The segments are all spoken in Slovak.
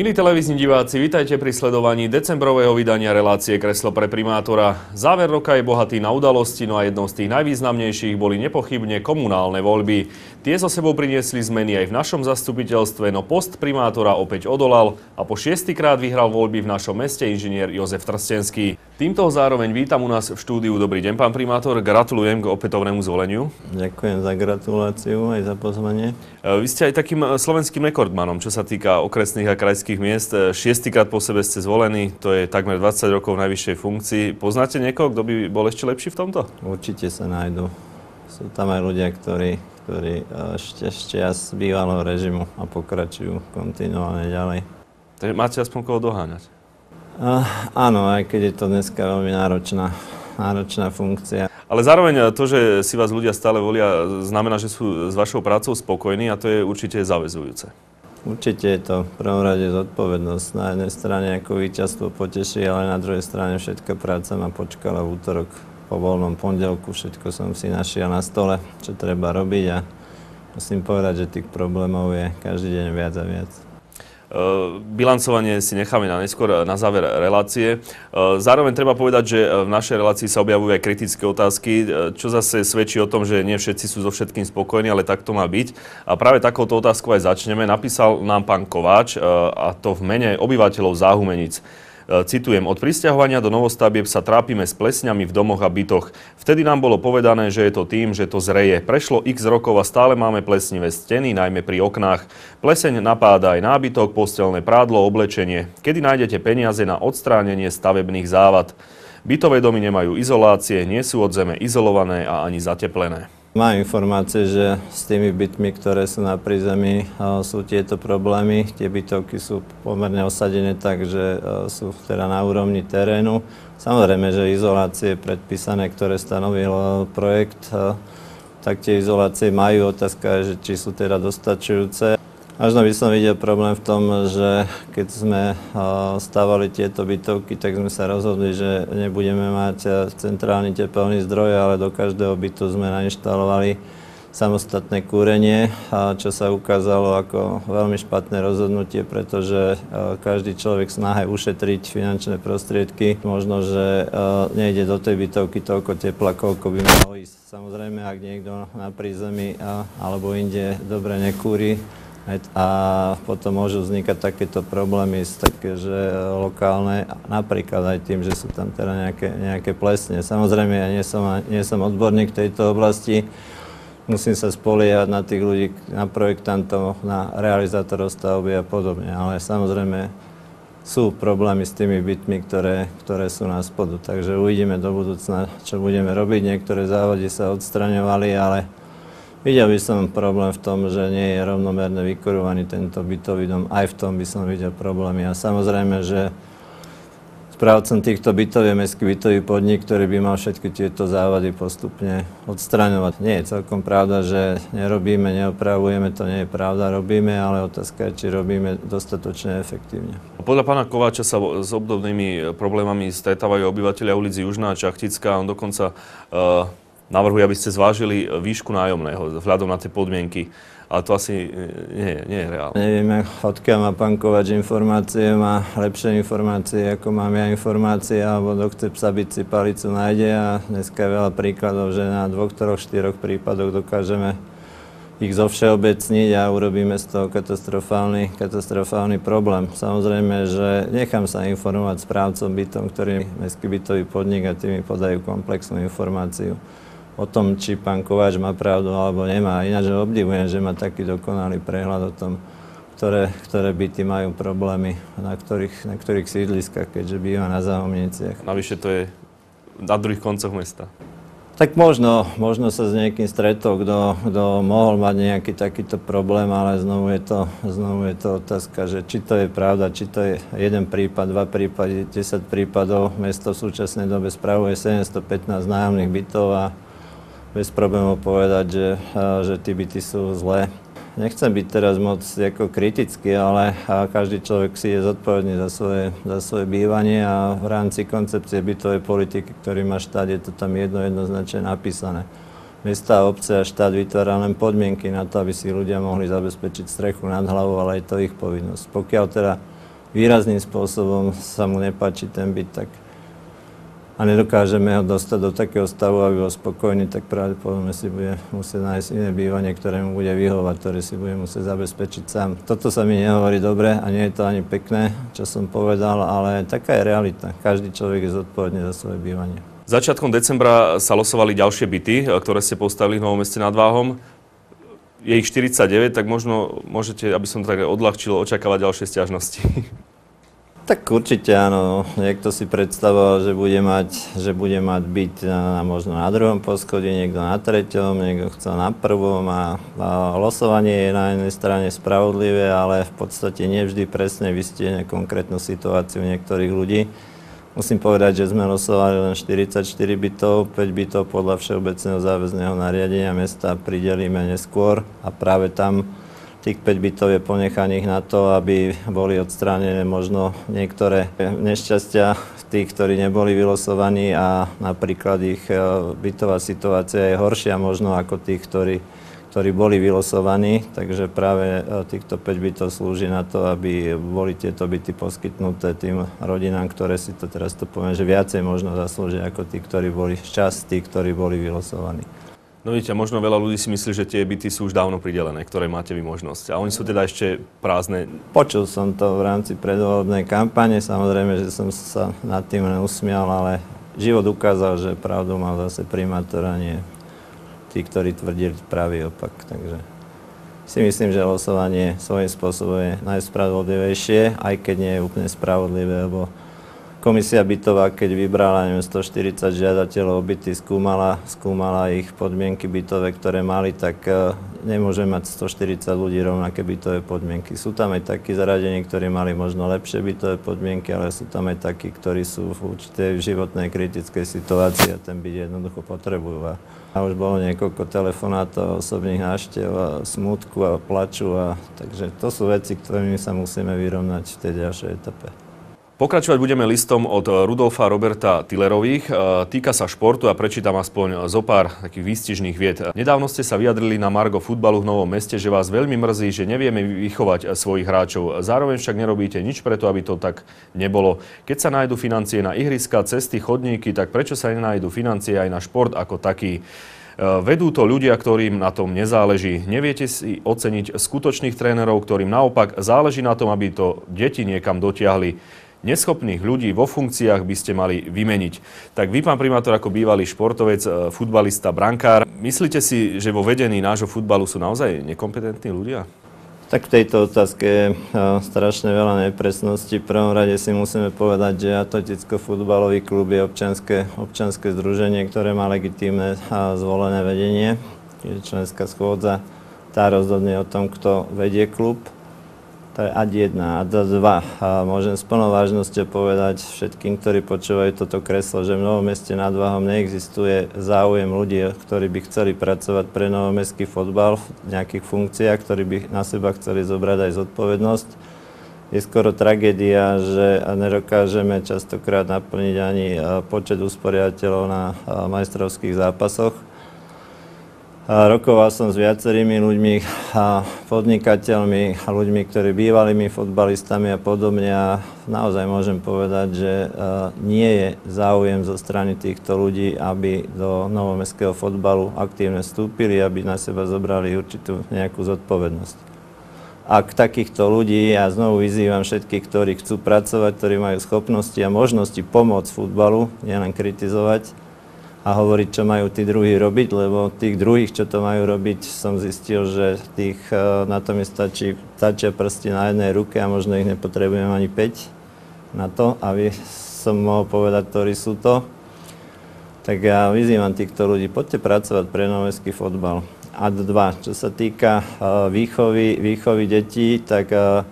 Milí televízni diváci, vítajte pri sledovaní decembrového vydania relácie Kreslo pre primátora. Záver roka je bohatý na udalosti, no a jednou z tých najvýznamnejších boli nepochybne komunálne voľby. Tie so sebou priniesli zmeny aj v našom zastupiteľstve, no post primátora opäť odolal a po šiestýkrát vyhral voľby v našom meste inžinier Jozef Trstenský. Týmto zároveň vítam u nás v štúdiu. Dobrý deň, pán primátor. Gratulujem k opätovnému zvoleniu. Ďakujem za gratuláciu aj za pozvanie. Vy ste aj takým slovenským rekordmanom, čo sa týka okresných a krajských miest. E, šiestýkrát po sebe ste zvolení, to je takmer 20 rokov v najvyššej funkcii. Poznáte niekoho, kto by bol ešte lepší v tomto? Určite sa nájdu. Sú tam aj ľudia, ktorí, ktorí ešte, ešte z bývalého režimu a pokračujú kontinuálne ďalej. Takže máte aspoň koho doháňať? Uh, áno, aj keď je to dneska veľmi náročná, náročná funkcia. Ale zároveň to, že si vás ľudia stále volia, znamená, že sú s vašou prácou spokojní a to je určite zavezujúce. Určite je to v prvom rade zodpovednosť. Na jednej strane ako víťazstvo poteší, ale na druhej strane všetká práca ma počkala v útorok po voľnom pondelku. Všetko som si našiel na stole, čo treba robiť a musím povedať, že tých problémov je každý deň viac a viac. Eh, bilancovanie si necháme na neskôr, na záver relácie. Eh, zároveň treba povedať, že v našej relácii sa objavujú aj kritické otázky, čo zase svedčí o tom, že nie všetci sú so všetkým spokojní, ale tak to má byť. A práve takouto otázkou aj začneme. Napísal nám pán Kováč, a to v mene obyvateľov Záhumenic. E, citujem, od pristahovania do novostabieb sa trápime s plesňami v domoch a bytoch. Vtedy nám bolo povedané, že je to tým, že to zreje. Prešlo x rokov a stále máme plesnivé steny, najmä pri oknách. Pleseň napáda aj nábytok, postelné prádlo, oblečenie. Kedy nájdete peniaze na odstránenie stavebných závad? Bytové domy nemajú izolácie, nie sú od zeme izolované a ani zateplené. Mám informácie, že s tými bytmi, ktoré sú na prízemí, sú tieto problémy. Tie bytovky sú pomerne osadené tak, že sú teda na úrovni terénu. Samozrejme, že izolácie predpísané, ktoré stanovil projekt, tak tie izolácie majú. Otázka je, či sú teda dostačujúce. Možno by som videl problém v tom, že keď sme stavali tieto bytovky, tak sme sa rozhodli, že nebudeme mať centrálny tepelný zdroj, ale do každého bytu sme nainštalovali samostatné kúrenie, čo sa ukázalo ako veľmi špatné rozhodnutie, pretože každý človek snahe ušetriť finančné prostriedky. Možno, že nejde do tej bytovky toľko tepla, koľko by malo ísť. Samozrejme, ak niekto na prízemí alebo inde dobre nekúri, a potom môžu vznikať takéto problémy, také, že lokálne, napríklad aj tým, že sú tam teda nejaké, nejaké plesne. Samozrejme, ja nie som, nie som odborník v tejto oblasti, musím sa spoliehať na tých ľudí, na projektantov, na realizátorov stavby a podobne, ale samozrejme sú problémy s tými bytmi, ktoré, ktoré sú na spodu. Takže uvidíme do budúcna, čo budeme robiť. Niektoré závody sa odstraňovali, ale Videl by som problém v tom, že nie je rovnomerne vykurovaný tento bytový dom. Aj v tom by som videl problémy. A samozrejme, že správcom týchto bytov je mestský bytový podnik, ktorý by mal všetky tieto závady postupne odstraňovať. Nie je celkom pravda, že nerobíme, neopravujeme, to nie je pravda, robíme, ale otázka je, či robíme dostatočne efektívne. Podľa pána Kováča sa s obdobnými problémami stretávajú obyvateľia ulici Južná a Čachtická. On dokonca uh, navrhuje, aby ste zvážili výšku nájomného vzhľadom na tie podmienky. Ale to asi nie, nie je reálne. Nevieme, odkiaľ má pán Kovač informácie, má lepšie informácie, ako mám ja informácie, alebo kto chce psa si palicu nájde a dneska je veľa príkladov, že na dvoch, troch, štyroch prípadoch dokážeme ich zovšeobecniť a urobíme z toho katastrofálny, katastrofálny problém. Samozrejme, že nechám sa informovať správcom bytom, ktorý je mestský bytový podnik a tými podajú komplexnú informáciu o tom, či pán Kováč má pravdu alebo nemá. Ináč obdivujem, že má taký dokonalý prehľad o tom, ktoré, ktoré byty majú problémy, na ktorých, na ktorých sídliskách, keďže býva na záhomniciach. Navyše to je na druhých koncoch mesta. Tak možno, možno sa s niekým stretol, kto, kto mohol mať nejaký takýto problém, ale znovu je, to, znovu je to otázka, že či to je pravda, či to je jeden prípad, dva prípady, 10 prípadov. Mesto v súčasnej dobe spravuje 715 nájomných bytov a bez problémov povedať, že, že tí byty sú zlé. Nechcem byť teraz moc ako kritický, ale každý človek si je zodpovedný za svoje, za svoje bývanie a v rámci koncepcie bytovej politiky, ktorý má štát, je to tam jedno jednoznačne napísané. Mesta, obce a štát vytvára len podmienky na to, aby si ľudia mohli zabezpečiť strechu nad hlavou, ale je to ich povinnosť. Pokiaľ teda výrazným spôsobom sa mu nepáči ten byt, tak a nedokážeme ho dostať do takého stavu, aby bol spokojný, tak pravdepodobne si bude musieť nájsť iné bývanie, ktoré mu bude vyhovať, ktoré si bude musieť zabezpečiť sám. Toto sa mi nehovorí dobre a nie je to ani pekné, čo som povedal, ale taká je realita. Každý človek je zodpovedný za svoje bývanie. Začiatkom decembra sa losovali ďalšie byty, ktoré ste postavili v Novom meste nad Váhom. Je ich 49, tak možno môžete, aby som tak odľahčil, očakávať ďalšie stiažnosti. Tak určite áno. Niekto si predstavoval, že bude mať, že bude mať byť na, možno na druhom poschodí, niekto na treťom, niekto chcel na prvom a, a losovanie je na jednej strane spravodlivé, ale v podstate nevždy presne vystihne konkrétnu situáciu niektorých ľudí. Musím povedať, že sme losovali len 44 bytov, 5 bytov podľa Všeobecného záväzného nariadenia mesta pridelíme neskôr a práve tam Tých 5 bytov je ponechaných na to, aby boli odstránené možno niektoré nešťastia tých, ktorí neboli vylosovaní a napríklad ich e, bytová situácia je horšia možno ako tých, ktorí, ktorí boli vylosovaní. Takže práve e, týchto 5 bytov slúži na to, aby boli tieto byty poskytnuté tým rodinám, ktoré si to teraz to poviem, že viacej možno zaslúžia ako tí, ktorí boli šťast, tí, ktorí boli vylosovaní. No vidíte, možno veľa ľudí si myslí, že tie byty sú už dávno pridelené, ktoré máte vy možnosť. A oni sú teda ešte prázdne. Počul som to v rámci predvolebnej kampane, samozrejme, že som sa nad tým neusmial, ale život ukázal, že pravdu mal zase primátor a nie tí, ktorí tvrdili pravý opak. Takže si myslím, že losovanie svojím spôsobom je najspravodlivejšie, aj keď nie je úplne spravodlivé, lebo Komisia bytová, keď vybrala neviem, 140 žiadateľov byty, skúmala, skúmala ich podmienky bytové, ktoré mali, tak uh, nemôže mať 140 ľudí rovnaké bytové podmienky. Sú tam aj takí zaradení, ktorí mali možno lepšie bytové podmienky, ale sú tam aj takí, ktorí sú v určitej životnej kritickej situácii a ten byt jednoducho potrebujú. A už bolo niekoľko telefonátov, osobných návštev a smutku a plaču. A, takže to sú veci, ktorými sa musíme vyrovnať v tej ďalšej etape. Pokračovať budeme listom od Rudolfa Roberta Tillerových. E, týka sa športu a prečítam aspoň zo pár takých výstižných vied. Nedávno ste sa vyjadrili na Margo futbalu v Novom meste, že vás veľmi mrzí, že nevieme vychovať svojich hráčov. Zároveň však nerobíte nič preto, aby to tak nebolo. Keď sa nájdu financie na ihriska, cesty, chodníky, tak prečo sa nenájdu financie aj na šport ako taký? E, vedú to ľudia, ktorým na tom nezáleží. Neviete si oceniť skutočných trénerov, ktorým naopak záleží na tom, aby to deti niekam dotiahli neschopných ľudí vo funkciách by ste mali vymeniť. Tak vy, pán primátor, ako bývalý športovec, e, futbalista, brankár, myslíte si, že vo vedení nášho futbalu sú naozaj nekompetentní ľudia? Tak v tejto otázke je strašne veľa nepresností. V prvom rade si musíme povedať, že atleticko-futbalový klub je občianske, občianske združenie, ktoré má legitímne a zvolené vedenie. Je členská schôdza, tá rozhodne o tom, kto vedie klub to je ad 1. Ad 2. A môžem s plnou vážnosťou povedať všetkým, ktorí počúvajú toto kreslo, že v Novom meste nad Váhom neexistuje záujem ľudí, ktorí by chceli pracovať pre novomestský fotbal v nejakých funkciách, ktorí by na seba chceli zobrať aj zodpovednosť. Je skoro tragédia, že nedokážeme častokrát naplniť ani počet usporiadateľov na majstrovských zápasoch Rokoval som s viacerými ľuďmi, podnikateľmi ľuďmi, ktorí bývalými fotbalistami a podobne a naozaj môžem povedať, že nie je záujem zo strany týchto ľudí, aby do novomestského fotbalu aktívne vstúpili, aby na seba zobrali určitú nejakú zodpovednosť. Ak takýchto ľudí, ja znovu vyzývam všetkých, ktorí chcú pracovať, ktorí majú schopnosti a možnosti pomôcť futbalu, nielen kritizovať, a hovoriť, čo majú tí druhí robiť, lebo tých druhých, čo to majú robiť, som zistil, že tých e, na to mi stačí, stačia prsty na jednej ruke a možno ich nepotrebujem ani 5 na to, aby som mohol povedať, ktorí sú to. Tak ja vyzývam týchto ľudí, poďte pracovať pre noveský fotbal. Ad 2. Čo sa týka uh, výchovy, výchovy detí, tak uh,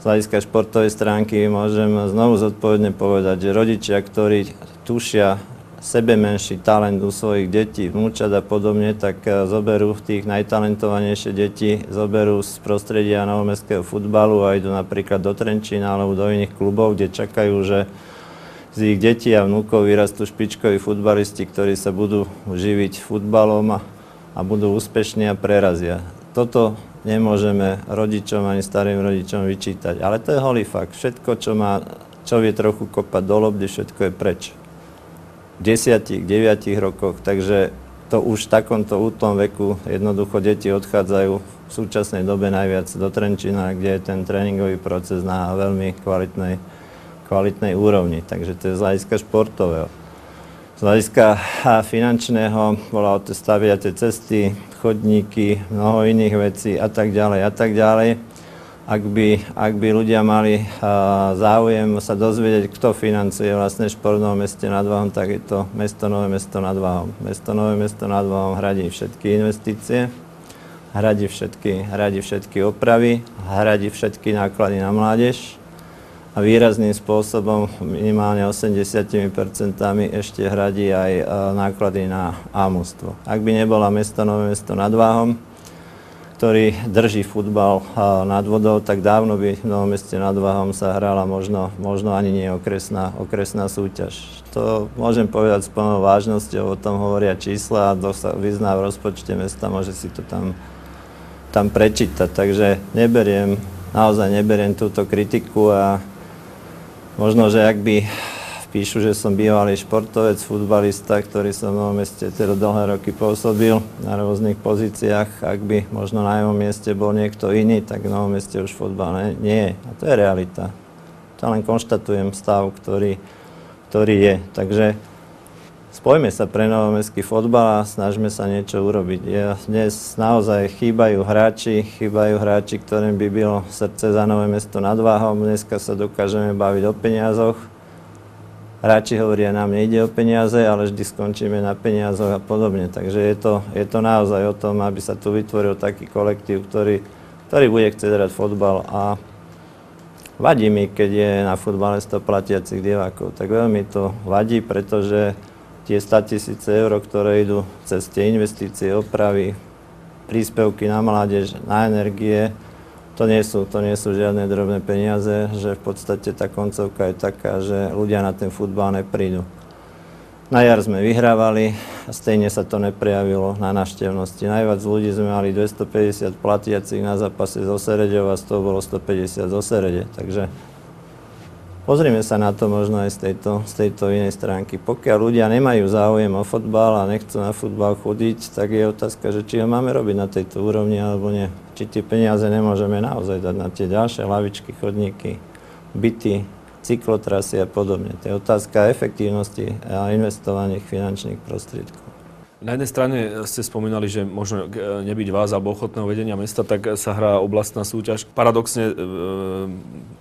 z hľadiska športovej stránky môžem znovu zodpovedne povedať, že rodičia, ktorí tušia sebe menší talent u svojich detí, vnúčat a podobne, tak eh, zoberú tých najtalentovanejšie deti, zoberú z prostredia novomestského futbalu a idú napríklad do Trenčína alebo do iných klubov, kde čakajú, že z ich detí a vnúkov vyrastú špičkoví futbalisti, ktorí sa budú živiť futbalom a, a budú úspešní a prerazia. Toto nemôžeme rodičom ani starým rodičom vyčítať. Ale to je holý fakt. Všetko, čo, má, čo vie trochu kopať do lobby, všetko je preč. V desiatich, deviatich rokoch, takže to už v takomto útlom veku jednoducho deti odchádzajú v súčasnej dobe najviac do Trenčina, kde je ten tréningový proces na veľmi kvalitnej, kvalitnej úrovni. Takže to je z hľadiska športového. Z hľadiska finančného bola staviať tie cesty, chodníky, mnoho iných vecí a tak ďalej a tak ďalej. Ak by, ak by ľudia mali záujem sa dozvedieť, kto financuje vlastne športnom meste nad Váhom, tak je to mesto Nové mesto nad Váhom. Mesto Nové mesto nad Váhom hradí všetky investície, hradí všetky, hradí všetky opravy, hradí všetky náklady na mládež a výrazným spôsobom, minimálne 80% ešte hradí aj náklady na ámstvo. Ak by nebola mesto Nové mesto nad Váhom, ktorý drží futbal nad vodou, tak dávno by v Novom meste nad Váhom sa hrala možno, možno ani nie okresná, okresná súťaž. To môžem povedať s plnou vážnosťou, o tom hovoria čísla a kto sa vyzná v rozpočte mesta, môže si to tam, tam prečítať. Takže neberiem, naozaj neberiem túto kritiku a možno, že ak by Píšu, že som bývalý športovec, futbalista, ktorý som v Novom meste teda dlhé roky pôsobil na rôznych pozíciách. Ak by možno na jeho mieste bol niekto iný, tak v Novom meste už futbal nie, nie je. A to je realita. To len konštatujem stav, ktorý, ktorý je. Takže spojme sa pre novomestský fotbal a snažme sa niečo urobiť. Ja, dnes naozaj chýbajú hráči, chýbajú hráči, ktorým by bylo srdce za nové mesto nad váhom. Dneska sa dokážeme baviť o peniazoch, hráči hovoria, nám nejde o peniaze, ale vždy skončíme na peniazoch a podobne. Takže je to, je to naozaj o tom, aby sa tu vytvoril taký kolektív, ktorý, ktorý bude chcieť hrať fotbal a vadí mi, keď je na futbale 100 platiacich divákov. Tak veľmi to vadí, pretože tie 100 tisíce eur, ktoré idú cez tie investície, opravy, príspevky na mládež, na energie, to nie, sú, to nie sú žiadne drobné peniaze, že v podstate tá koncovka je taká, že ľudia na ten futbal neprídu. Na jar sme vyhrávali a stejne sa to neprejavilo na návštevnosti. Najviac ľudí sme mali 250 platiacich na zápase zo Sereďov a z toho bolo 150 zo Serede. Takže Pozrime sa na to možno aj z tejto, z tejto inej stránky. Pokiaľ ľudia nemajú záujem o fotbal a nechcú na fotbal chodiť, tak je otázka, že či ho máme robiť na tejto úrovni alebo nie. Či tie peniaze nemôžeme naozaj dať na tie ďalšie lavičky, chodníky, byty, cyklotrasy a podobne. To je otázka efektívnosti a investovaných finančných prostriedkov. Na jednej strane ste spomínali, že možno e, nebyť vás alebo ochotného vedenia mesta, tak sa hrá oblastná súťaž. Paradoxne e,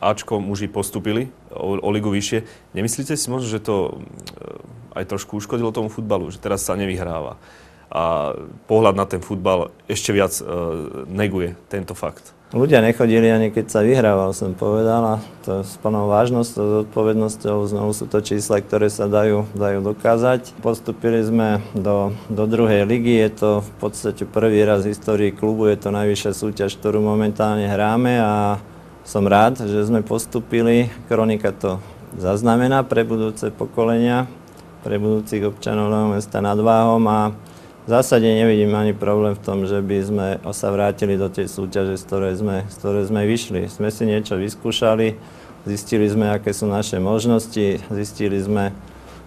Ačko muži postupili o, o ligu vyššie. Nemyslíte si možno, že to e, aj trošku uškodilo tomu futbalu, že teraz sa nevyhráva? A pohľad na ten futbal ešte viac neguje tento fakt. Ľudia nechodili ani keď sa vyhrával, som povedal, a to s plnou vážnosťou, zodpovednosťou, znovu sú to čísla, ktoré sa dajú, dajú dokázať. Postupili sme do, do druhej ligy, je to v podstate prvý raz v histórii klubu, je to najvyššia súťaž, ktorú momentálne hráme a som rád, že sme postupili. Kronika to zaznamená pre budúce pokolenia, pre budúcich občanov mesta nad Váhom a v zásade nevidím ani problém v tom, že by sme sa vrátili do tej súťaže, z ktorej sme, z ktorej sme vyšli. Sme si niečo vyskúšali, zistili sme, aké sú naše možnosti, zistili sme,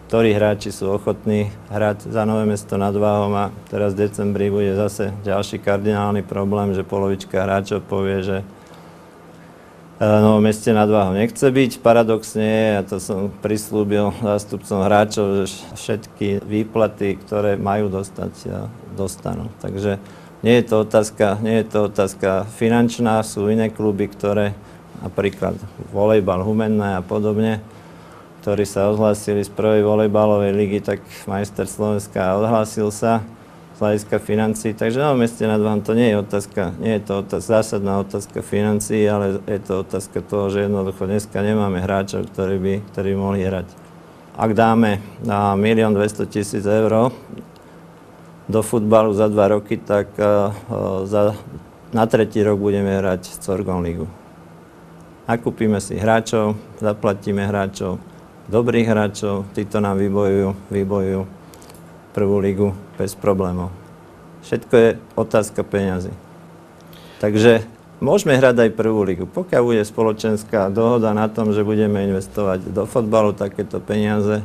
ktorí hráči sú ochotní hrať za Nové mesto nad Váhom a teraz v decembri bude zase ďalší kardinálny problém, že polovička hráčov povie, že No, meste nad Váhom nechce byť. Paradoxne, ja to som prislúbil zástupcom hráčov, že všetky výplaty, ktoré majú dostať, dostanú. Takže nie je to otázka, nie je to otázka finančná, sú iné kluby, ktoré napríklad volejbal Humenné a podobne, ktorí sa odhlásili z prvej volejbalovej ligy, tak majster Slovenska odhlásil sa z hľadiska financií. Takže na meste nad vám to nie je otázka, nie je to otázka, zásadná otázka financií, ale je to otázka toho, že jednoducho dneska nemáme hráčov, ktorí by, ktorí by mohli hrať. Ak dáme na 1 200 tisíc eur do futbalu za dva roky, tak uh, za, na tretí rok budeme hrať Corgon ligu. Nakúpime si hráčov, zaplatíme hráčov, dobrých hráčov, títo nám vybojujú, vybojujú prvú ligu bez problémov. Všetko je otázka peňazí. Takže môžeme hrať aj prvú ligu. Pokiaľ bude spoločenská dohoda na tom, že budeme investovať do fotbalu takéto peniaze,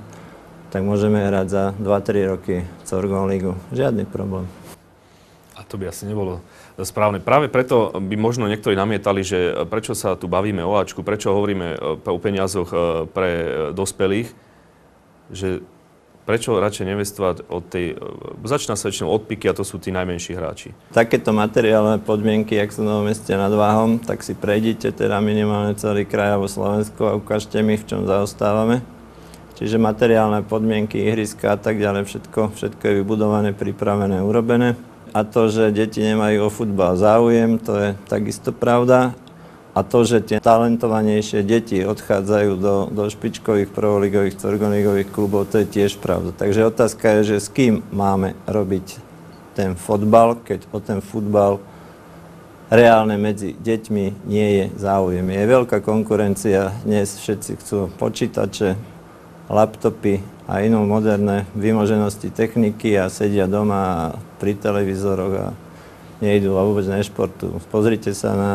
tak môžeme hrať za 2-3 roky Corgon ligu. Žiadny problém. A to by asi nebolo správne. Práve preto by možno niektorí namietali, že prečo sa tu bavíme o Ačku, prečo hovoríme o peniazoch e, pre dospelých, že prečo radšej investovať od tej... E, začína sa väčšinou od piky a to sú tí najmenší hráči. Takéto materiálne podmienky, ak sú na meste nad Váhom, tak si prejdite teda minimálne celý kraj alebo Slovensko a ukážte mi, v čom zaostávame. Čiže materiálne podmienky, ihriska a tak ďalej, všetko, všetko je vybudované, pripravené, urobené. A to, že deti nemajú o futbal záujem, to je takisto pravda. A to, že tie talentovanejšie deti odchádzajú do, do špičkových prvoligových, tvorgonigových klubov, to je tiež pravda. Takže otázka je, že s kým máme robiť ten fotbal, keď o ten futbal reálne medzi deťmi nie je záujem. Je veľká konkurencia, dnes všetci chcú počítače, laptopy a inú moderné vymoženosti techniky a sedia doma pri televízoroch a nejdú a vôbec nešportujú. Pozrite sa na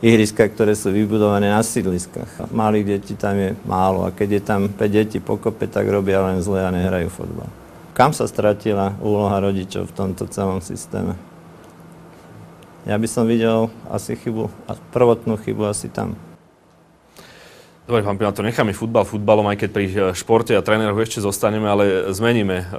ihriska, ktoré sú vybudované na sídliskách. Malých detí tam je málo a keď je tam 5 detí pokope, tak robia len zle a nehrajú fotbal. Kam sa stratila úloha rodičov v tomto celom systéme? Ja by som videl asi chybu, prvotnú chybu asi tam. Dobre, pán Pilato, necháme futbal futbalom, aj keď pri športe a tréneroch ešte zostaneme, ale zmeníme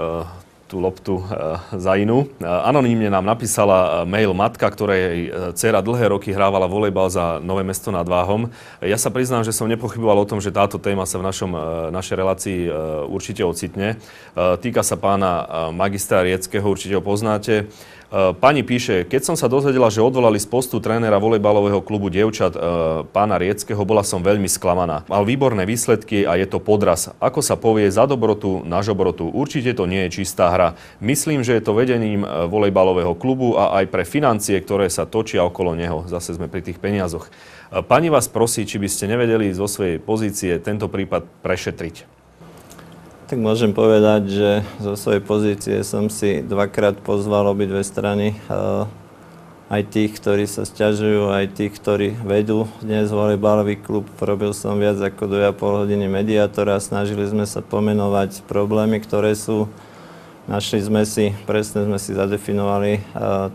tú loptu uh, za inú. Uh, anonymne nám napísala mail matka, ktorej dcera dlhé roky hrávala volejbal za Nové mesto nad Váhom. Ja sa priznám, že som nepochyboval o tom, že táto téma sa v našom, našej relácii určite ocitne. Týka sa pána magistra Rieckého, určite ho poznáte. Eh, pani píše, keď som sa dozvedela, že odvolali z postu trénera volejbalového klubu dievčat e, pána Rieckého, bola som veľmi sklamaná. Mal výborné výsledky a je to podraz. Ako sa povie, za dobrotu, na žobrotu. Určite to nie je čistá hra. Myslím, že je to vedením eh, volejbalového klubu a aj pre financie, ktoré sa točia okolo neho. Zase sme pri tých peniazoch. Pani vás prosí, či by ste nevedeli zo svojej pozície tento prípad prešetriť. Tak môžem povedať, že zo svojej pozície som si dvakrát pozval obidve strany, aj tých, ktorí sa stiažujú, aj tých, ktorí vedú dnes volejbalový klub. Robil som viac ako 2,5 hodiny mediátora snažili sme sa pomenovať problémy, ktoré sú. Našli sme si, presne sme si zadefinovali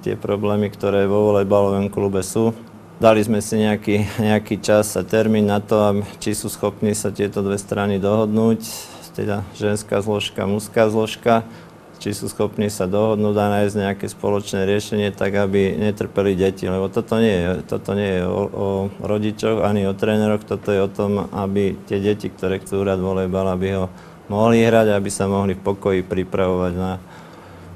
tie problémy, ktoré vo volejbalovom klube sú. Dali sme si nejaký, nejaký čas a termín na to, či sú schopní sa tieto dve strany dohodnúť teda ženská zložka, mužská zložka, či sú schopní sa dohodnúť a nájsť nejaké spoločné riešenie, tak aby netrpeli deti. Lebo toto nie je, toto nie je o, o rodičoch ani o tréneroch, toto je o tom, aby tie deti, ktoré chcú hrať volejbal, aby ho mohli hrať, aby sa mohli v pokoji pripravovať na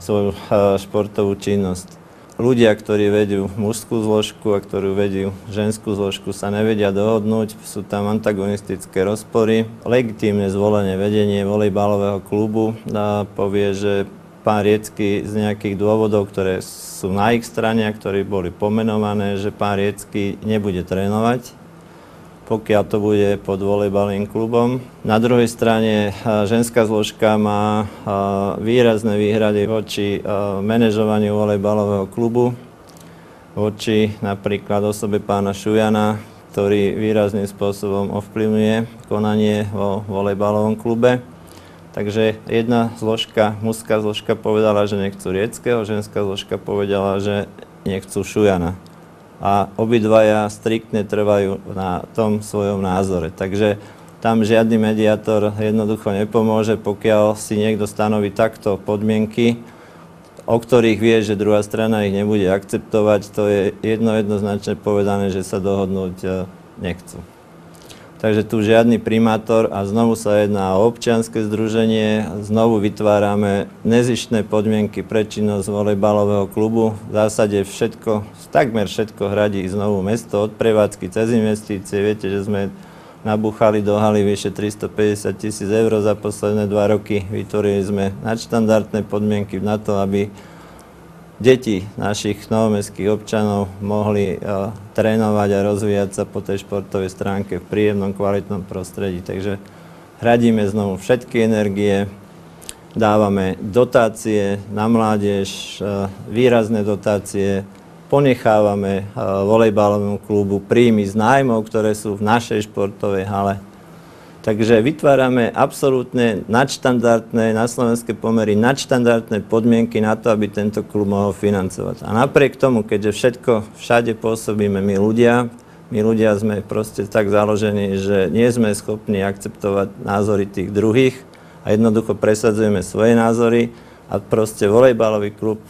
svoju športovú činnosť ľudia, ktorí vedú mužskú zložku a ktorú vedú ženskú zložku, sa nevedia dohodnúť, sú tam antagonistické rozpory. Legitímne zvolené vedenie volejbalového klubu povie, že pán Riecky z nejakých dôvodov, ktoré sú na ich strane a ktorí boli pomenované, že pán Riecky nebude trénovať pokiaľ to bude pod volejbalným klubom. Na druhej strane ženská zložka má výrazné výhrady voči manažovaniu volejbalového klubu, voči napríklad osobe pána Šujana, ktorý výrazným spôsobom ovplyvňuje konanie vo volejbalovom klube. Takže jedna zložka, mužská zložka povedala, že nechcú Rieckého, ženská zložka povedala, že nechcú Šujana a obidvaja striktne trvajú na tom svojom názore. Takže tam žiadny mediátor jednoducho nepomôže, pokiaľ si niekto stanoví takto podmienky, o ktorých vie, že druhá strana ich nebude akceptovať, to je jedno jednoznačne povedané, že sa dohodnúť e, nechcú. Takže tu žiadny primátor a znovu sa jedná o občianske združenie. Znovu vytvárame nezištné podmienky pre činnosť volejbalového klubu. V zásade všetko, takmer všetko hradí znovu mesto od prevádzky cez investície. Viete, že sme nabúchali do haly vyše 350 tisíc eur za posledné dva roky. Vytvorili sme nadštandardné podmienky na to, aby deti našich novomestských občanov mohli uh, trénovať a rozvíjať sa po tej športovej stránke v príjemnom, kvalitnom prostredí. Takže hradíme znovu všetky energie, dávame dotácie na mládež, uh, výrazné dotácie ponechávame volejbalovému klubu príjmy z nájmov, ktoré sú v našej športovej hale. Takže vytvárame absolútne nadštandardné, na slovenské pomery nadštandardné podmienky na to, aby tento klub mohol financovať. A napriek tomu, keďže všetko všade pôsobíme my ľudia, my ľudia sme proste tak založení, že nie sme schopní akceptovať názory tých druhých a jednoducho presadzujeme svoje názory a proste volejbalový klub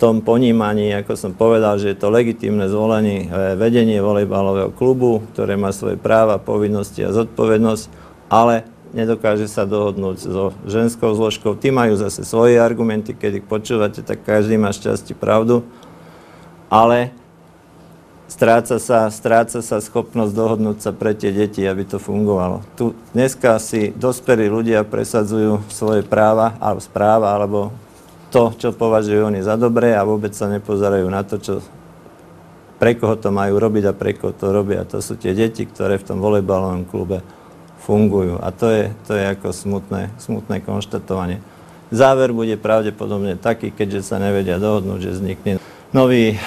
tom ponímaní, ako som povedal, že je to legitímne zvolenie eh, vedenie volejbalového klubu, ktoré má svoje práva, povinnosti a zodpovednosť, ale nedokáže sa dohodnúť so ženskou zložkou. Tí majú zase svoje argumenty, keď ich počúvate, tak každý má šťastie pravdu, ale stráca sa, stráca sa schopnosť dohodnúť sa pre tie deti, aby to fungovalo. Tu dneska si dospelí ľudia presadzujú svoje práva, alebo správa, alebo to, čo považujú oni za dobré a vôbec sa nepozerajú na to, čo, pre koho to majú robiť a pre koho to robia. To sú tie deti, ktoré v tom volejbalovom klube fungujú. A to je, to je ako smutné, smutné konštatovanie. Záver bude pravdepodobne taký, keďže sa nevedia dohodnúť, že vznikne nový,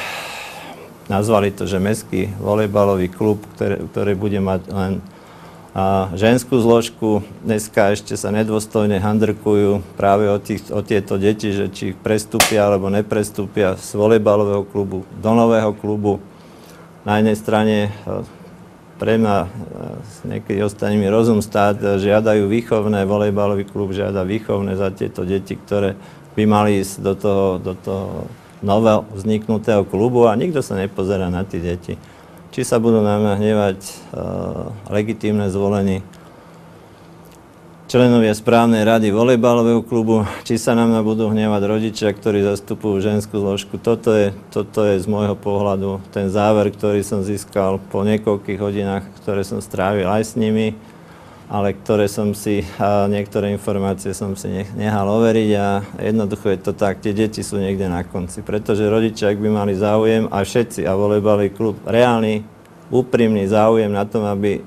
nazvali to, že mestský volejbalový klub, ktorý, ktorý bude mať len a ženskú zložku. Dneska ešte sa nedôstojne handrkujú práve o, tých, o tieto deti, že či prestúpia alebo neprestúpia z volejbalového klubu do nového klubu. Na jednej strane e, pre mňa e, niekedy ostane mi rozum stáť, e, žiadajú výchovné, volejbalový klub žiada výchovné za tieto deti, ktoré by mali ísť do toho, do toho nového vzniknutého klubu a nikto sa nepozerá na tie deti či sa budú na mňa hnevať uh, legitímne zvolení členovia správnej rady volejbalového klubu, či sa na mňa budú hnevať rodičia, ktorí zastupujú ženskú zložku. Toto je, toto je z môjho pohľadu ten záver, ktorý som získal po niekoľkých hodinách, ktoré som strávil aj s nimi, ale ktoré som si, niektoré informácie som si nechal overiť a jednoducho je to tak, tie deti sú niekde na konci, pretože rodičia, ak by mali záujem, a všetci, a volejbalový klub, reálny, úprimný záujem na tom, aby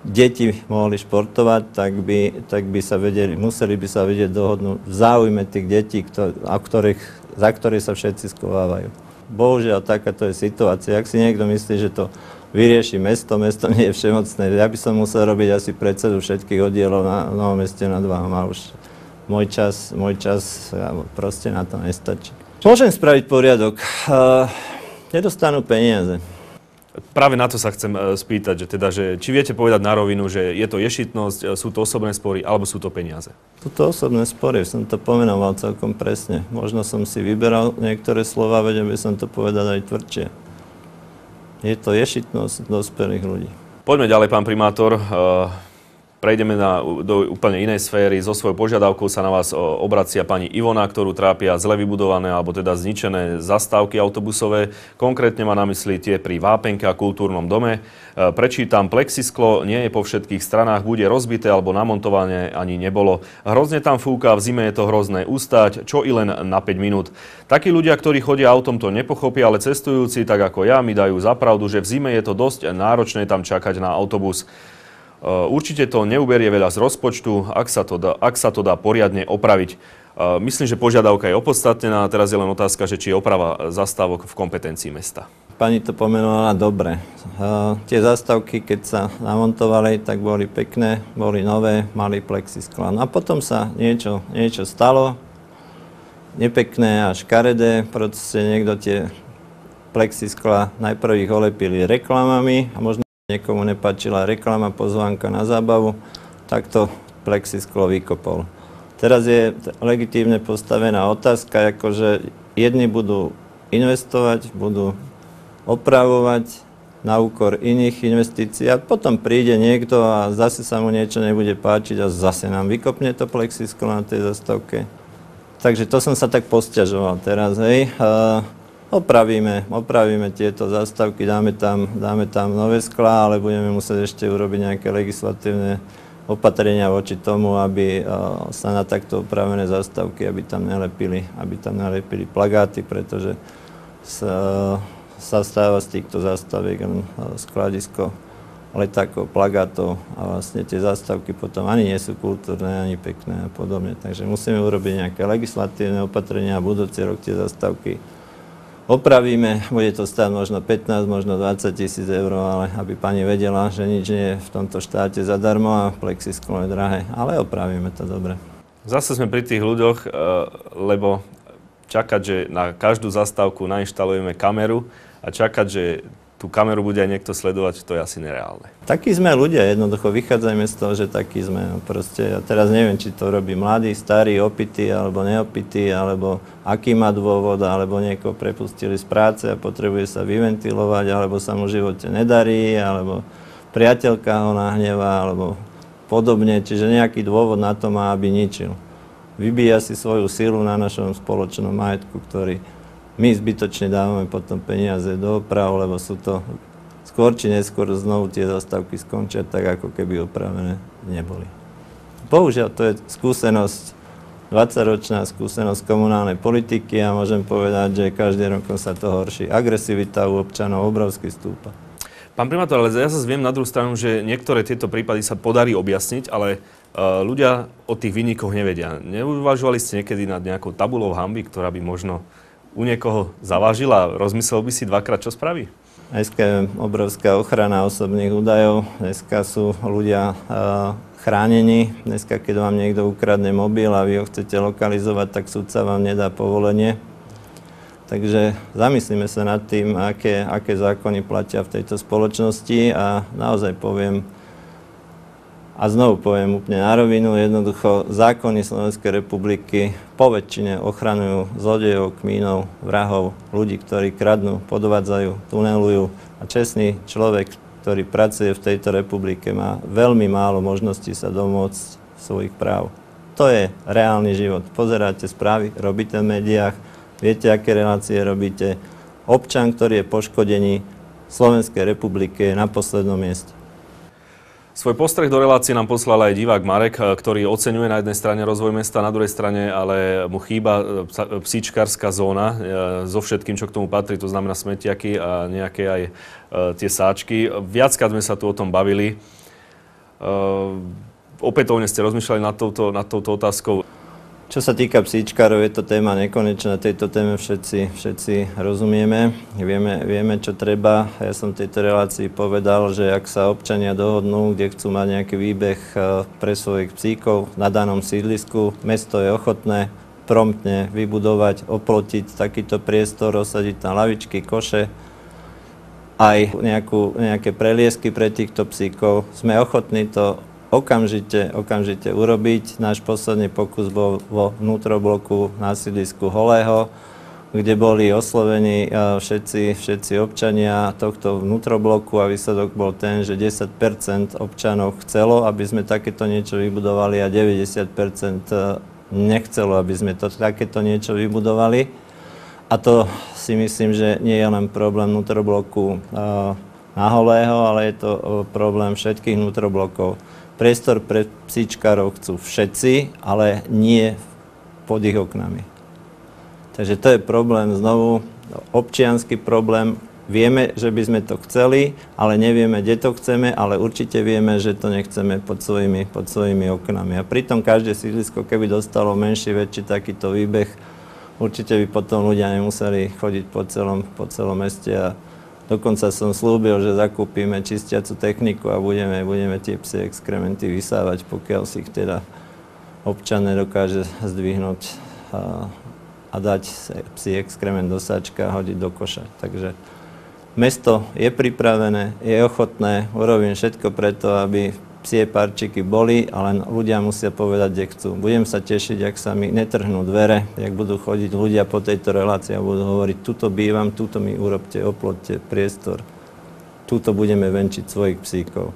deti mohli športovať, tak by, tak by sa vedeli, museli by sa vedieť dohodnúť v záujme tých detí, ktor, a ktorých, za ktorých sa všetci skovávajú. Bohužiaľ, takáto je situácia. Ak si niekto myslí, že to vyrieši mesto, mesto nie je všemocné. Ja by som musel robiť asi predsedu všetkých oddielov na Novom meste nad Váhom a už môj čas, môj čas proste na to nestačí. Môžem spraviť poriadok. Uh, nedostanú peniaze. Práve na to sa chcem e, spýtať, že teda, že či viete povedať na rovinu, že je to ješitnosť, e, sú to osobné spory, alebo sú to peniaze? Sú to osobné spory, som to pomenoval celkom presne. Možno som si vyberal niektoré slova, vedel by som to povedať aj tvrdšie. Je to ješitnosť dospelých ľudí. Poďme ďalej, pán primátor. Prejdeme na, do úplne inej sféry. So svojou požiadavkou sa na vás obracia pani Ivona, ktorú trápia zle vybudované alebo teda zničené zastávky autobusové. Konkrétne má na mysli tie pri Vápenke a kultúrnom dome. E, prečítam, plexisklo nie je po všetkých stranách, bude rozbité alebo namontované ani nebolo. Hrozne tam fúka, v zime je to hrozné ustať, čo i len na 5 minút. Takí ľudia, ktorí chodia autom, to nepochopia, ale cestujúci, tak ako ja, mi dajú zapravdu, že v zime je to dosť náročné tam čakať na autobus. Eh, určite to neuberie veľa z rozpočtu, ak sa to dá, ak sa to dá poriadne opraviť. Eh, myslím, že požiadavka je opodstatnená. Teraz je len otázka, že či je oprava zastávok v kompetencii mesta. Pani to pomenovala dobre. Uh, tie zastavky, keď sa namontovali, tak boli pekné, boli nové, mali plexiskla. No a potom sa niečo, niečo stalo, nepekné a škaredé, proste niekto tie plexiskla najprv ich olepili reklamami a možno niekomu nepáčila reklama, pozvánka na zábavu, tak to plexisklo vykopol. Teraz je legitívne postavená otázka, akože jedni budú investovať, budú opravovať na úkor iných investícií a potom príde niekto a zase sa mu niečo nebude páčiť a zase nám vykopne to plexisklo na tej zastavke. Takže to som sa tak posťažoval teraz, hej. Opravíme, opravíme tieto zastavky, dáme tam, dáme tam nové sklá, ale budeme musieť ešte urobiť nejaké legislatívne opatrenia voči tomu, aby sa na takto upravené zastavky, aby tam nelepili, aby tam nelepili plagáty, pretože sa, sa stáva z týchto zastaviek skladisko letákov, plagátov a vlastne tie zastavky potom ani nie sú kultúrne, ani pekné a podobne. Takže musíme urobiť nejaké legislatívne opatrenia a budúci rok tie zastavky opravíme, bude to stáť možno 15, možno 20 tisíc eur, ale aby pani vedela, že nič nie je v tomto štáte zadarmo a plexisklo je drahé, ale opravíme to dobre. Zase sme pri tých ľuďoch, eh, lebo čakať, že na každú zastávku nainštalujeme kameru a čakať, že tú kameru bude aj niekto sledovať, to je asi nereálne. Takí sme ľudia, jednoducho vychádzajme z toho, že takí sme. Proste, ja teraz neviem, či to robí mladý, starý, opitý alebo neopitý, alebo aký má dôvod, alebo niekoho prepustili z práce a potrebuje sa vyventilovať, alebo sa mu v živote nedarí, alebo priateľka ho nahneva, alebo podobne. Čiže nejaký dôvod na to má, aby ničil. Vybíja si svoju silu na našom spoločnom majetku, ktorý my zbytočne dávame potom peniaze do oprav, lebo sú to skôr či neskôr znovu tie zastavky skončia tak, ako keby opravené neboli. Bohužiaľ, to je skúsenosť, 20-ročná skúsenosť komunálnej politiky a môžem povedať, že každý rokom sa to horší. Agresivita u občanov obrovsky stúpa. Pán primátor, ale ja sa zviem na druhú stranu, že niektoré tieto prípady sa podarí objasniť, ale uh, ľudia o tých výnikoch nevedia. Neuvažovali ste niekedy nad nejakou tabulou hamby, ktorá by možno u niekoho zavážil a rozmyslel by si dvakrát, čo spraví? Dneska je obrovská ochrana osobných údajov. Dneska sú ľudia uh, chránení. Dneska, keď vám niekto ukradne mobil a vy ho chcete lokalizovať, tak súdca vám nedá povolenie. Takže zamyslíme sa nad tým, aké, aké zákony platia v tejto spoločnosti a naozaj poviem, a znovu poviem úplne na rovinu, jednoducho zákony Slovenskej republiky po väčšine ochranujú zlodejov, kmínov, vrahov, ľudí, ktorí kradnú, podvádzajú, tunelujú. A čestný človek, ktorý pracuje v tejto republike, má veľmi málo možností sa domôcť svojich práv. To je reálny život. Pozeráte správy, robíte v médiách, viete, aké relácie robíte. Občan, ktorý je poškodený Slovenskej republike je na poslednom mieste. Svoj postreh do relácie nám poslal aj divák Marek, eh, ktorý oceňuje na jednej strane rozvoj mesta, na druhej strane ale mu chýba eh, psíčkarská zóna eh, so všetkým, čo k tomu patrí, to znamená smetiaky a nejaké aj tie sáčky. Viackrát sme sa tu o tom bavili. Opätovne ste rozmýšľali nad touto, nad touto otázkou. Čo sa týka psíčkárov, je to téma nekonečná. Tejto téme všetci, všetci rozumieme. Vieme, vieme, čo treba. Ja som v tejto relácii povedal, že ak sa občania dohodnú, kde chcú mať nejaký výbeh eh, pre svojich psíkov na danom sídlisku, mesto je ochotné promptne vybudovať, oplotiť takýto priestor, osadiť tam lavičky, koše, aj nejakú, nejaké preliesky pre týchto psíkov. Sme ochotní to okamžite, okamžite urobiť. Náš posledný pokus bol vo vnútrobloku na sídlisku Holého, kde boli oslovení e, všetci, všetci občania tohto vnútrobloku a výsledok bol ten, že 10% občanov chcelo, aby sme takéto niečo vybudovali a 90 e, nechcelo, aby sme to, takéto niečo vybudovali. A to si myslím, že nie je len problém vnútrobloku e, na Holého, ale je to problém všetkých vnútroblokov. Priestor pre psíčkarov chcú všetci, ale nie pod ich oknami. Takže to je problém znovu, občianský problém. Vieme, že by sme to chceli, ale nevieme, kde to chceme, ale určite vieme, že to nechceme pod svojimi, pod svojimi oknami. A pritom každé sídlisko, keby dostalo menší, väčší takýto výbeh, určite by potom ľudia nemuseli chodiť po celom, po celom meste a Dokonca som slúbil, že zakúpime čistiacu techniku a budeme, budeme tie psie exkrementy vysávať, pokiaľ si ich teda občan nedokáže zdvihnúť a, a dať psi exkrement do sáčka a hodiť do koša. Takže mesto je pripravené, je ochotné, urobím všetko preto, aby psie parčiky boli, ale ľudia musia povedať, kde chcú. Budem sa tešiť, ak sa mi netrhnú dvere, jak budú chodiť ľudia po tejto relácii a budú hovoriť, tuto bývam, tuto mi urobte, oplotte priestor, tuto budeme venčiť svojich psíkov.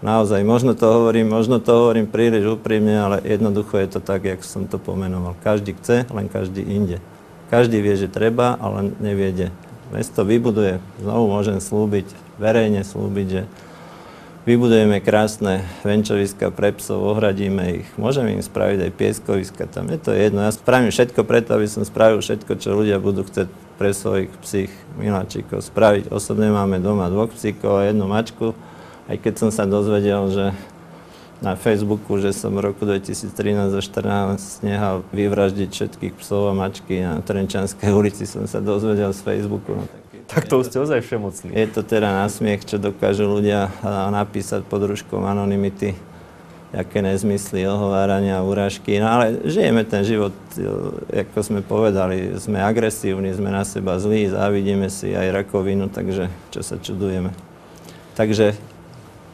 Naozaj, možno to hovorím, možno to hovorím príliš úprimne, ale jednoducho je to tak, jak som to pomenoval. Každý chce, len každý inde. Každý vie, že treba, ale nevie, kde. Mesto vybuduje, znovu môžem slúbiť, verejne slúbiť, že vybudujeme krásne venčoviska pre psov, ohradíme ich, môžeme im spraviť aj pieskoviska, tam je to jedno. Ja spravím všetko preto, aby som spravil všetko, čo ľudia budú chcieť pre svojich psích miláčikov spraviť. Osobne máme doma dvoch psíkov a jednu mačku, aj keď som sa dozvedel, že na Facebooku, že som v roku 2013 a 2014 nehal vyvraždiť všetkých psov a mačky na Trenčanskej ulici, som sa dozvedel z Facebooku. No, tak to už ste ozaj všemocný. Je to teda násmiech, čo dokážu ľudia napísať pod ruškom anonymity aké nezmysly, ohovárania, urážky. No ale žijeme ten život, ako sme povedali, sme agresívni, sme na seba zlí, závidíme si aj rakovinu, takže čo sa čudujeme. Takže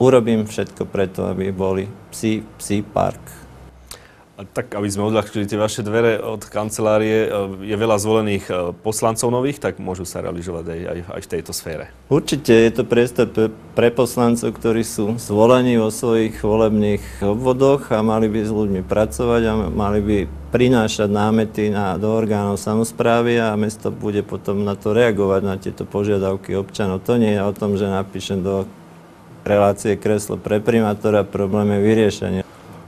urobím všetko preto, aby boli psi, psi park. Tak, aby sme odľahčili tie vaše dvere od kancelárie, e, je veľa zvolených e, poslancov nových, tak môžu sa realizovať aj, aj, aj v tejto sfére. Určite je to priestor pre poslancov, ktorí sú zvolení vo svojich volebných obvodoch a mali by s ľuďmi pracovať a mali by prinášať námety na, do orgánov samozprávy a mesto bude potom na to reagovať, na tieto požiadavky občanov. To nie je o tom, že napíšem do relácie kreslo pre primátora, problém je vyriešenie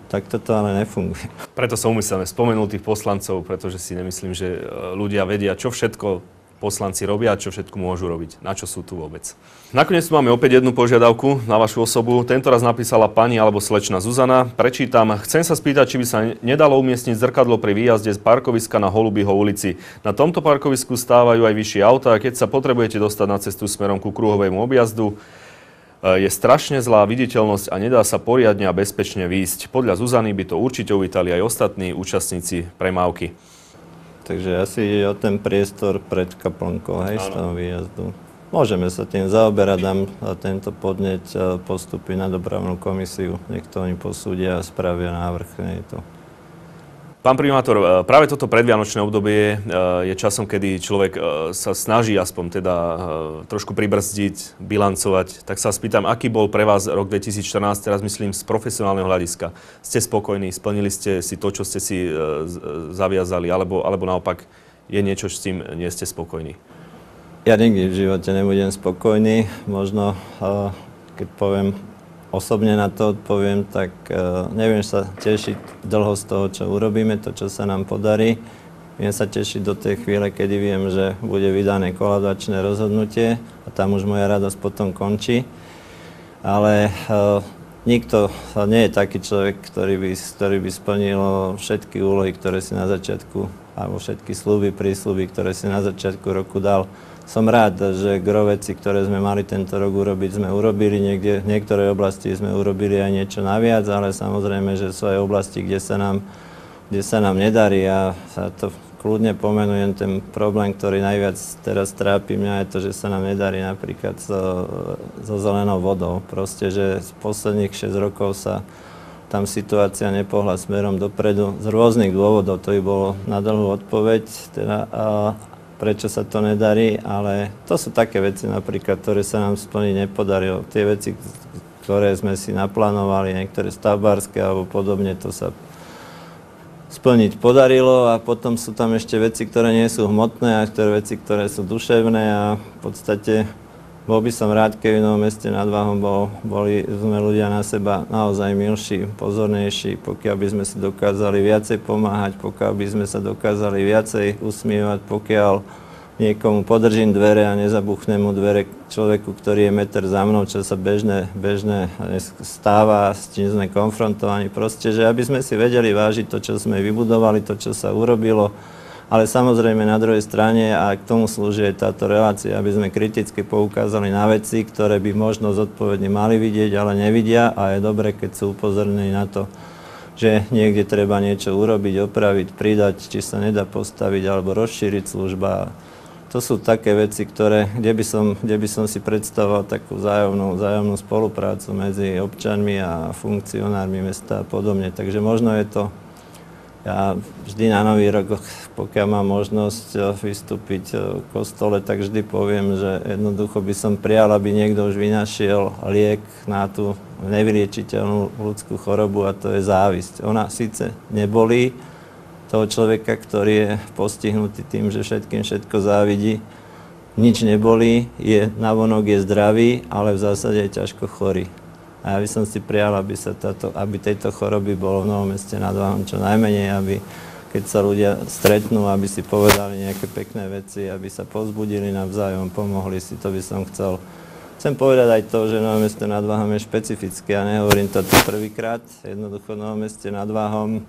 tak toto ale nefunguje. Preto som umyselne spomenul tých poslancov, pretože si nemyslím, že e, ľudia vedia, čo všetko poslanci robia, čo všetko môžu robiť, na čo sú tu vôbec. Nakoniec tu máme opäť jednu požiadavku na vašu osobu. Tento raz napísala pani alebo slečna Zuzana. Prečítam. Chcem sa spýtať, či by sa nedalo umiestniť zrkadlo pri výjazde z parkoviska na Holubyho ulici. Na tomto parkovisku stávajú aj vyššie auta a keď sa potrebujete dostať na cestu smerom ku kruhovému objazdu, je strašne zlá viditeľnosť a nedá sa poriadne a bezpečne výjsť. Podľa Zuzany by to určite uvítali aj ostatní účastníci premávky. Takže asi ide o ten priestor pred kaplnkou, hej, z toho výjazdu. Môžeme sa tým zaoberať, dám tento podneť eh, postupy na dopravnú komisiu. Nech to oni posúdia a spravia návrh. Nie to. Pán primátor, e, práve toto predvianočné obdobie e, je časom, kedy človek e, sa snaží aspoň teda trošku pribrzdiť, bilancovať. Tak sa spýtam, aký bol pre vás rok 2014, teraz myslím z profesionálneho hľadiska. Ste spokojní, splnili ste si to, čo ste si zaviazali, alebo, alebo naopak je niečo, s tým nie ste spokojní? Ja nikdy v živote nebudem spokojný. Možno, keď poviem osobne na to odpoviem, tak uh, neviem sa tešiť dlho z toho, čo urobíme, to, čo sa nám podarí. Viem sa tešiť do tej chvíle, kedy viem, že bude vydané koladačné rozhodnutie a tam už moja radosť potom končí. Ale uh, nikto nie je taký človek, ktorý by, ktorý by splnil všetky úlohy, ktoré si na začiatku, alebo všetky sluby, prísluby, ktoré si na začiatku roku dal som rád, že gro veci, ktoré sme mali tento rok urobiť, sme urobili. Niekde, v niektorej oblasti sme urobili aj niečo naviac, ale samozrejme, že sú aj oblasti, kde sa nám, kde sa nám nedarí a sa to kľudne pomenujem ten problém, ktorý najviac teraz trápi mňa, je to, že sa nám nedarí napríklad so, so zelenou vodou. Proste, že z posledných 6 rokov sa tam situácia nepohla smerom dopredu z rôznych dôvodov, to by bolo na dlhú odpoveď. Teda, prečo sa to nedarí, ale to sú také veci napríklad, ktoré sa nám splniť nepodarilo. Tie veci, ktoré sme si naplánovali, niektoré stavbárske alebo podobne, to sa splniť podarilo a potom sú tam ešte veci, ktoré nie sú hmotné a ktoré veci, ktoré sú duševné a v podstate bol by som rád, keby v Novom meste nad Váhom bol, boli sme ľudia na seba naozaj milší, pozornejší, pokiaľ by sme si dokázali viacej pomáhať, pokiaľ by sme sa dokázali viacej usmievať, pokiaľ niekomu podržím dvere a nezabuchnem mu dvere človeku, ktorý je meter za mnou, čo sa bežne, bežne stáva, s tým sme konfrontovaní. Proste, že aby sme si vedeli vážiť to, čo sme vybudovali, to, čo sa urobilo, ale samozrejme na druhej strane a k tomu slúži aj táto relácia, aby sme kriticky poukázali na veci, ktoré by možno zodpovedne mali vidieť, ale nevidia a je dobre, keď sú upozornení na to, že niekde treba niečo urobiť, opraviť, pridať, či sa nedá postaviť alebo rozšíriť služba. To sú také veci, ktoré, kde, by som, kde by som si predstavoval takú vzájomnú, vzájomnú spoluprácu medzi občanmi a funkcionármi mesta a podobne. Takže možno je to ja vždy na Nový rok, pokiaľ mám možnosť eh, vystúpiť eh, v kostole, tak vždy poviem, že jednoducho by som prijal, aby niekto už vynašiel liek na tú nevyliečiteľnú ľudskú chorobu a to je závisť. Ona síce nebolí toho človeka, ktorý je postihnutý tým, že všetkým všetko závidí, nič nebolí, je navonok je zdravý, ale v zásade je ťažko chorý. A ja by som si prijal, aby, sa táto, aby tejto choroby bolo v Novom meste nad Váhom čo najmenej, aby keď sa ľudia stretnú, aby si povedali nejaké pekné veci, aby sa pozbudili navzájom, pomohli si, to by som chcel Chcem povedať aj to, že Nové mesto nad Váhom je špecifické. Ja nehovorím to prvýkrát. Jednoducho v Novom meste nad Váhom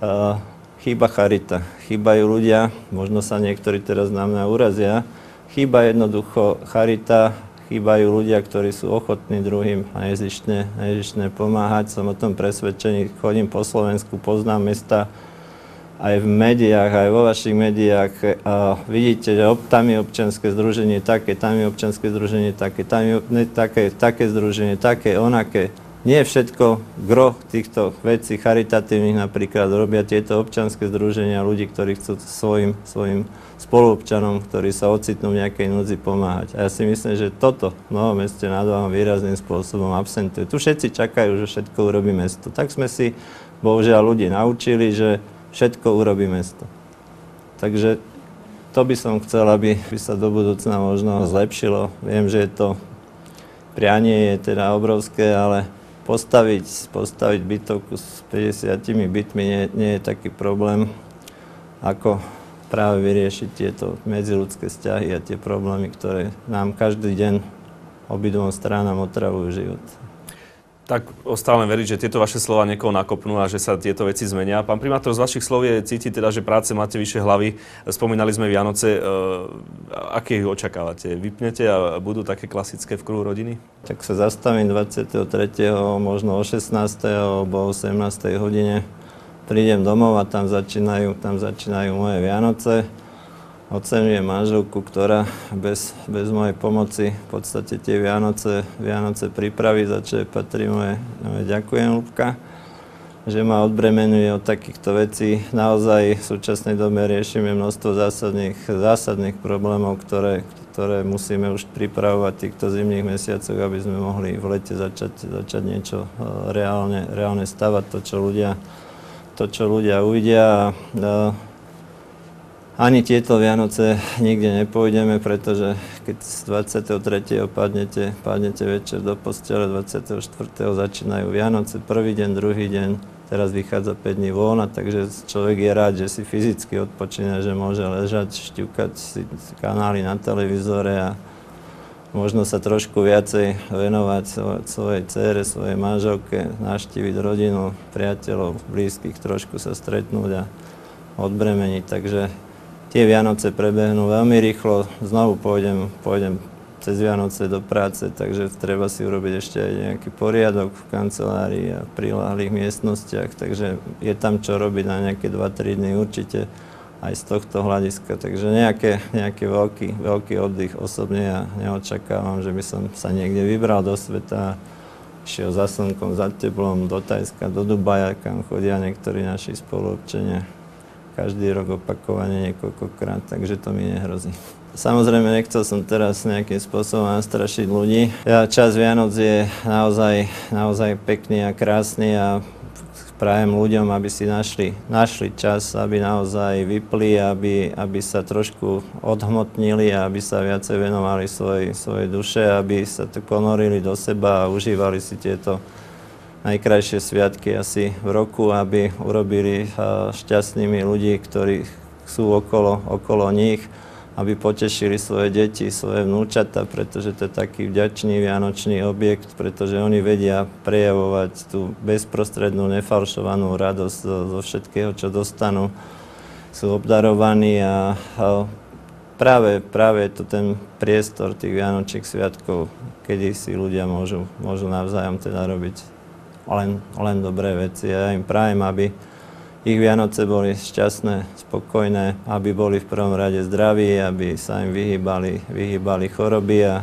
uh, chýba charita. Chýbajú ľudia, možno sa niektorí teraz na mňa urazia. Chýba jednoducho charita, chýbajú ľudia, ktorí sú ochotní druhým nezištne, nezištne pomáhať. Som o tom presvedčený, chodím po Slovensku, poznám mesta, aj v médiách, aj vo vašich médiách a vidíte, že tam je občianske združenie také, tam je občianske združenie také, tam je ne, také, také združenie, také, onaké. Nie všetko, gro týchto vecí charitatívnych napríklad robia tieto občianske združenia ľudí, ktorí chcú svojim, svojim spoluobčanom, ktorí sa ocitnú v nejakej núdzi pomáhať. A ja si myslím, že toto v Novom meste nad Váhom výrazným spôsobom absentuje. Tu všetci čakajú, že všetko urobí mesto. Tak sme si bohužiaľ ľudí naučili, že všetko urobí mesto. Takže to by som chcel, aby sa do budúcna možno zlepšilo. Viem, že je to prianie je teda obrovské, ale postaviť, postaviť bytovku s 50 bytmi nie, nie je taký problém, ako práve vyriešiť tieto medziludské vzťahy a tie problémy, ktoré nám každý deň obidvom stranám otravujú život tak ostávam veriť, že tieto vaše slova niekoho nakopnú a že sa tieto veci zmenia. Pán primátor, z vašich slov je cítiť teda, že práce máte vyššie hlavy. Spomínali sme Vianoce. E, aké ich očakávate? Vypnete a budú také klasické v kruhu rodiny? Tak sa zastavím 23. možno o 16. alebo o 18. hodine. Prídem domov a tam začínajú, tam začínajú moje Vianoce oceňujem manželku, ktorá bez, bez mojej pomoci v podstate tie Vianoce, Vianoce pripraví, za čo patrí moje, moje ďakujem, Lubka, že ma odbremenuje od takýchto vecí. Naozaj v súčasnej dobe riešime množstvo zásadných, zásadných problémov, ktoré, ktoré musíme už pripravovať v týchto zimných mesiacoch, aby sme mohli v lete začať, začať niečo e, reálne, reálne stavať, to, čo ľudia, to, čo ľudia uvidia. E, ani tieto Vianoce nikde nepôjdeme, pretože keď z 23. padnete, padnete večer do postele, 24. začínajú Vianoce, prvý deň, druhý deň, teraz vychádza 5 dní voľna, takže človek je rád, že si fyzicky odpočína, že môže ležať, šťukať si kanály na televízore a možno sa trošku viacej venovať svojej dcere, svojej manželke, naštíviť rodinu, priateľov, blízkych, trošku sa stretnúť a odbremeniť. Takže tie Vianoce prebehnú veľmi rýchlo. Znovu pôjdem, pôjdem cez Vianoce do práce, takže treba si urobiť ešte aj nejaký poriadok v kancelárii a priláhlých miestnostiach, takže je tam čo robiť na nejaké 2-3 dny určite aj z tohto hľadiska. Takže nejaké, nejaký veľký, veľký oddych osobne ja neočakávam, že by som sa niekde vybral do sveta šiel za slnkom, za teplom, do Tajska, do Dubaja, kam chodia niektorí naši spoluobčania každý rok opakovane niekoľkokrát, takže to mi nehrozí. Samozrejme, nechcel som teraz nejakým spôsobom nastrašiť ľudí. Ja, čas Vianoc je naozaj, naozaj pekný a krásny a prajem ľuďom, aby si našli, našli čas, aby naozaj vypli, aby, aby sa trošku odhmotnili a aby sa viacej venovali svojej, svojej duše, aby sa to ponorili do seba a užívali si tieto najkrajšie sviatky asi v roku, aby urobili šťastnými ľudí, ktorí sú okolo, okolo nich, aby potešili svoje deti, svoje vnúčata, pretože to je taký vďačný vianočný objekt, pretože oni vedia prejavovať tú bezprostrednú, nefalšovanú radosť zo, zo všetkého, čo dostanú. Sú obdarovaní a, a práve, práve je to ten priestor tých Vianočných sviatkov, kedy si ľudia môžu, môžu navzájom teda robiť len, len dobré veci. Ja im prajem, aby ich Vianoce boli šťastné, spokojné, aby boli v prvom rade zdraví, aby sa im vyhýbali, vyhýbali choroby a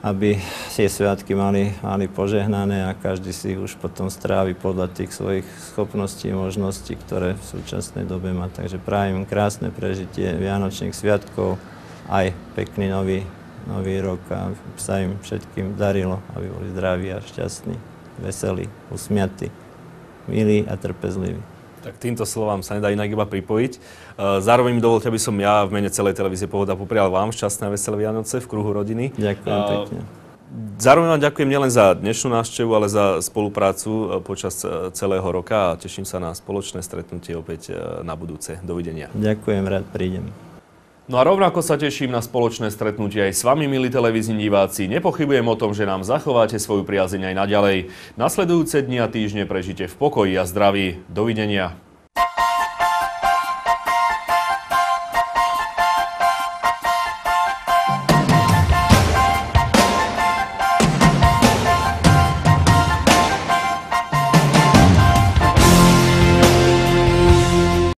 aby tie sviatky mali, mali požehnané a každý si už potom strávi podľa tých svojich schopností, možností, ktoré v súčasnej dobe má. Takže prajem krásne prežitie Vianočných sviatkov, aj pekný nový, nový rok a sa im všetkým darilo, aby boli zdraví a šťastní veselí, usmiatí, milí a trpezliví. Tak týmto slovám sa nedá inak iba pripojiť. E, zároveň mi dovolte, aby som ja v mene celej televízie Pohoda poprial vám šťastné a veselé Vianoce v kruhu rodiny. Ďakujem uh, pekne. Zároveň vám ďakujem nielen za dnešnú návštevu, ale za spoluprácu e, počas celého roka a teším sa na spoločné stretnutie opäť na budúce. Dovidenia. Ďakujem, rád prídem. No a rovnako sa teším na spoločné stretnutie aj s vami, milí televízni diváci. Nepochybujem o tom, že nám zachováte svoju priazeň aj naďalej. Nasledujúce dni a týždne prežite v pokoji a zdraví. Dovidenia.